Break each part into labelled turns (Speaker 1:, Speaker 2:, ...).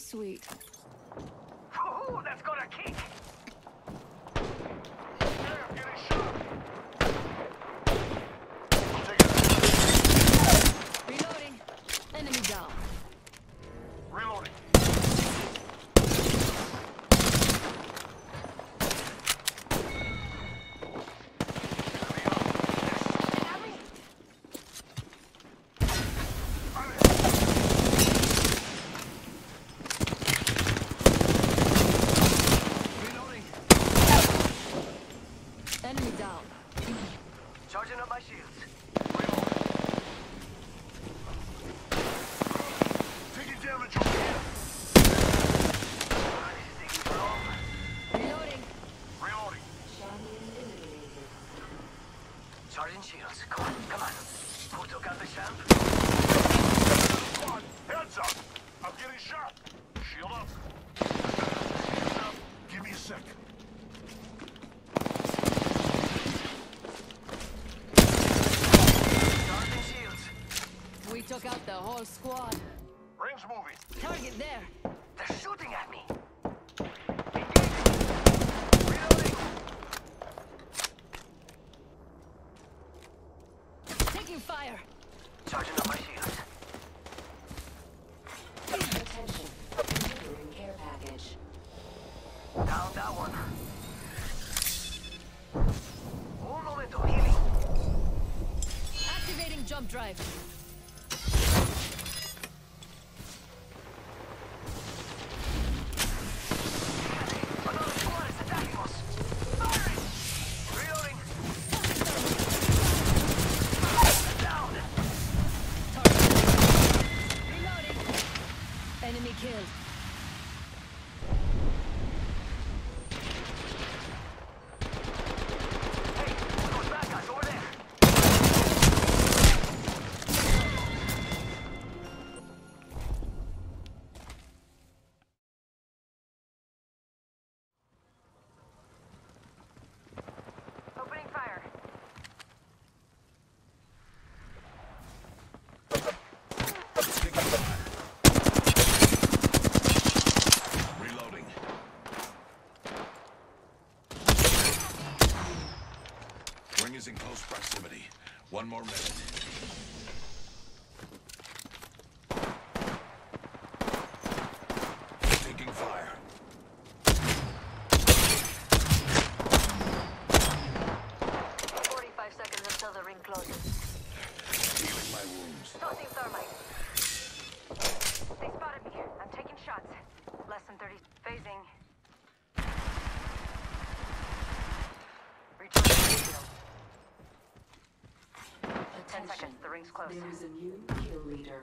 Speaker 1: sweet.
Speaker 2: shields. Go Taking
Speaker 1: fire.
Speaker 2: Charging up my shields.
Speaker 3: Attention. Delivering care package.
Speaker 2: Down that one. Un momento, healing.
Speaker 1: Activating jump drive.
Speaker 2: is.
Speaker 4: One more minute.
Speaker 2: Ring's close.
Speaker 3: There's a new kill leader.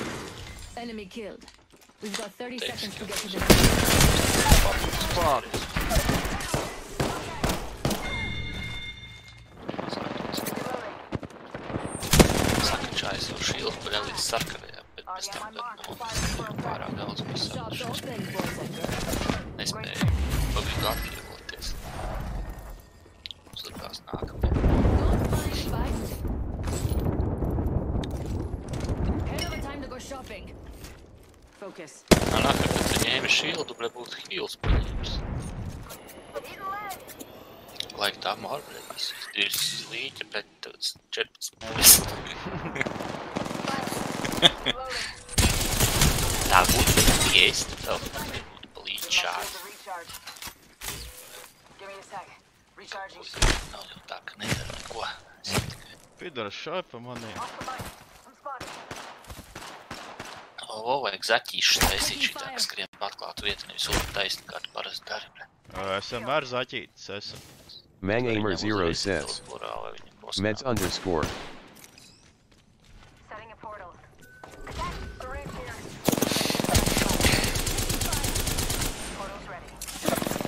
Speaker 4: Enemy
Speaker 1: killed. We've got 30
Speaker 5: Thanks.
Speaker 1: seconds to get to the
Speaker 6: fuck.
Speaker 5: Saka čais jau shield, bet vēl līdz sarkanajam, bet mēs tam vēl pārāk daudz
Speaker 1: pasākušos.
Speaker 5: Nespēju. Pagaidu atviegloties.
Speaker 1: Mums likās nākamajā.
Speaker 4: focus.
Speaker 5: A nākā, kad saņēmi šildu, bļa, būtu heals paņēmis. Laik tā mārbrē, mēs ir slīķa, bet tāds 14. tā būtu piest, tev būtu blīd šādi. Nav jau tā, ka nedara neko.
Speaker 4: Pidara šāpa manī.
Speaker 5: Ovo vajag zaķīšu taisīt šitā, kas skrien pārklātu vietu, nevis otru taisni, kā tu parasti dari,
Speaker 6: bre. Es vienmēr zaķītis esmu.
Speaker 7: Mangamer zero says. Meds underscore.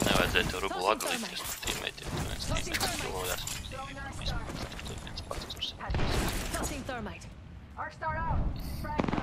Speaker 5: Nevajadzēja tev rubu lagalīties par tīmētiem, tu viens tīmētiem kilojās. Tu viens pats tur sēdēs.
Speaker 1: Tossing thermite.
Speaker 4: Arc start out. Frag.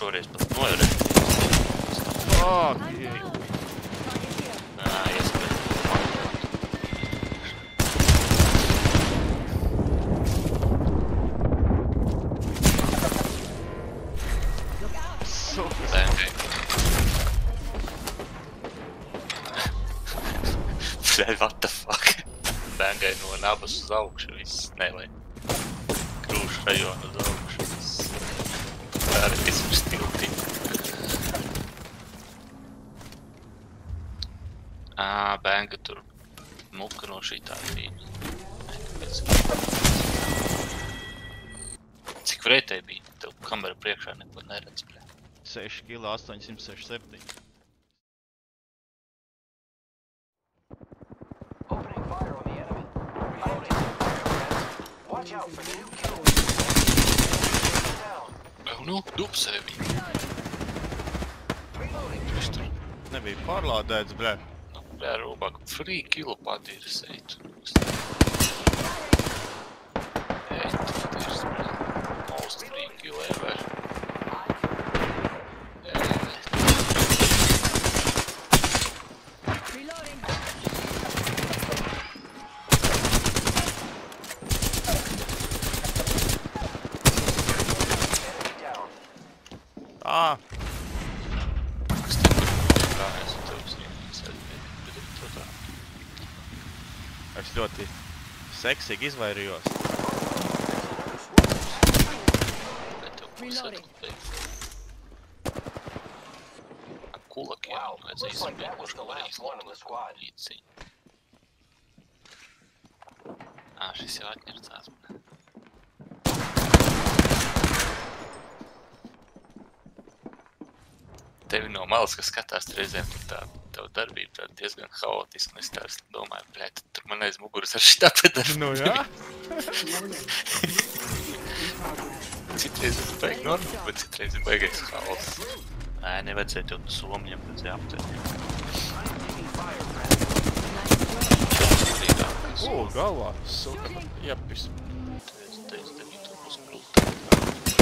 Speaker 5: šoreiz pat nojarēju.
Speaker 6: Fuck!
Speaker 5: Nā, iespēju.
Speaker 6: Super!
Speaker 5: Bang! Bļai, what the fuck? Bangai no nabas uz augšu viss, nelai. Krūšu rajonā. Ā, benga tur muka no šitā bija. Cik vretēji bija? Tev kamera priekšā neko neredz, bļa.
Speaker 6: 6 kilo 867.
Speaker 8: Opening fire on the enemy. Reloading. Watch out for new kills. Oh
Speaker 5: no, nu, dupsēja viņu.
Speaker 8: Reloading.
Speaker 6: Nebija pārlādēts, bļa.
Speaker 5: Där och bara free kill på
Speaker 6: Adir Seid. seksīgi izvairījos.
Speaker 5: Kulakiem
Speaker 8: wow, vajadzīs
Speaker 5: vienkārši
Speaker 8: varēs
Speaker 5: līdziņu. Ā, šis jau atņircās man. Tevi no malas, kas skatās reizēm tur tādu darbība tāda diezgan haotiska. Es tā domāju, blēt, tur man aiz muguras ar šitā te darbība.
Speaker 6: Nu, jā.
Speaker 5: citreiz ir baigi normāli, bet citreiz ir baigais haos. Nē, nevajadzētu jau somņiem pēc jāaptēt.
Speaker 6: O, galvā, suka, man
Speaker 5: iepis. Teiz, teiz, devītu būs grūti.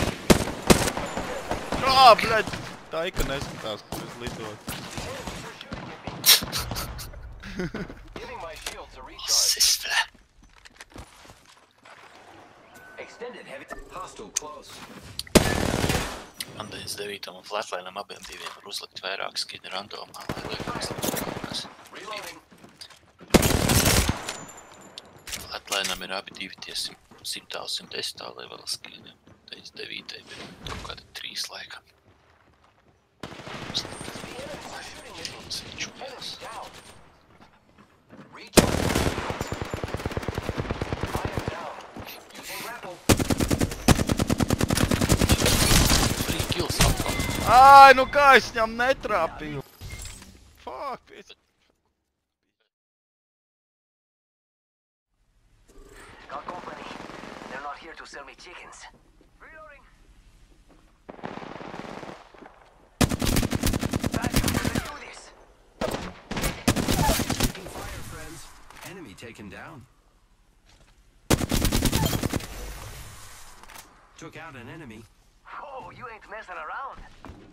Speaker 6: Ā, blēt! Tā
Speaker 8: ikon
Speaker 5: esmu
Speaker 8: tās, kuras lidot. Siffle.
Speaker 5: Man 99 un flatlainam abiem diviem var uzlikt vairāk skini randomā, lai liekas
Speaker 8: labākās.
Speaker 5: Flatlainam ir abi divi tie 100 un 110 level skini. 99 ir kaut kādi 3 laikam.
Speaker 8: Slikt.
Speaker 5: Lai viņš Aj,
Speaker 6: no kaj s njom ne trapi. Fuck, bitch.
Speaker 8: Got company. They're not here to sell me chickens. Reloading.
Speaker 9: Enemy taken down. Took out an enemy.
Speaker 8: Oh, you ain't messing around.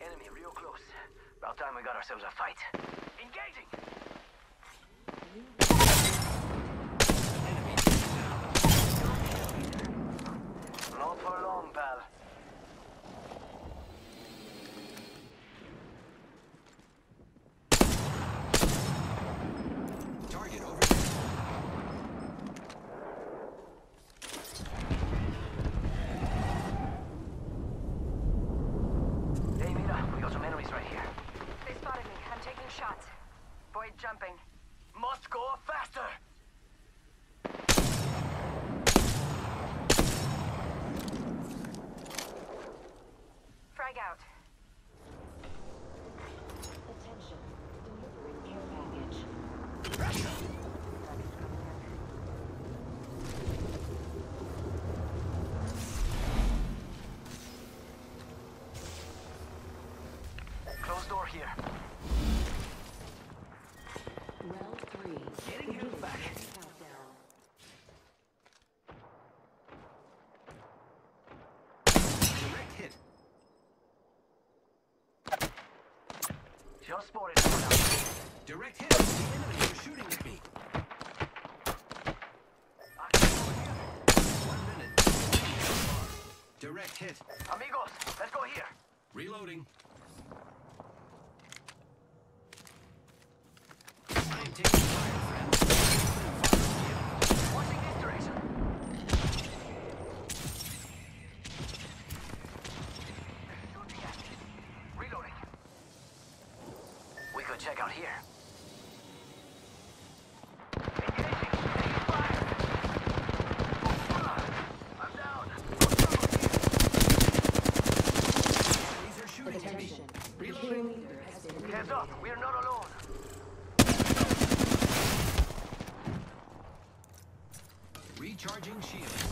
Speaker 8: Enemy real close. About time we got ourselves a fight. Engaging!
Speaker 2: Your spore
Speaker 10: is
Speaker 8: Direct hit. The enemy was shooting at me. One minute. Direct hit.
Speaker 2: Amigos, let's go here.
Speaker 8: Reloading. I am taking fire,
Speaker 11: friend. Charging shield.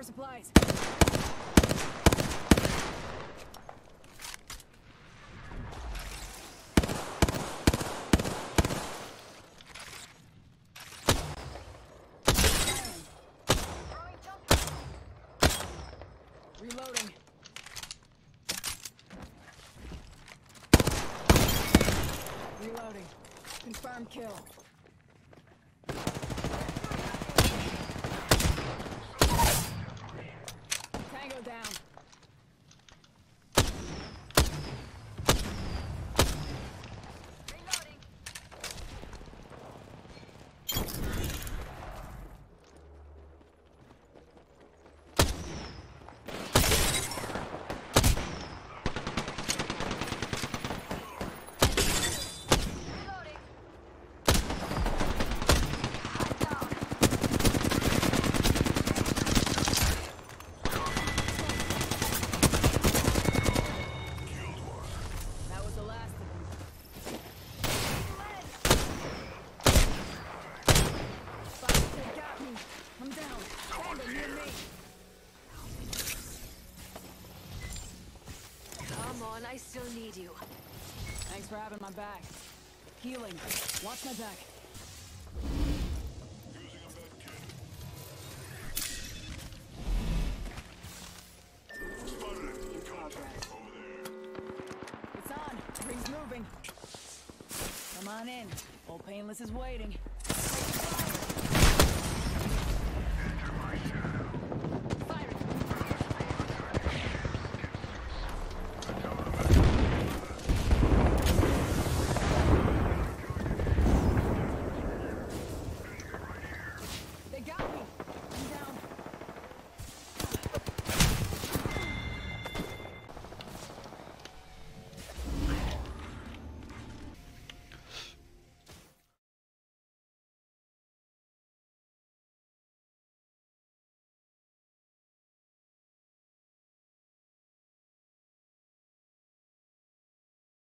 Speaker 11: for supplies. Reloading. Reloading. Confirm kill. down.
Speaker 1: need you.
Speaker 11: Thanks for having my back. Healing. Watch my back. It's on. moving. Come on in. Old Painless is waiting.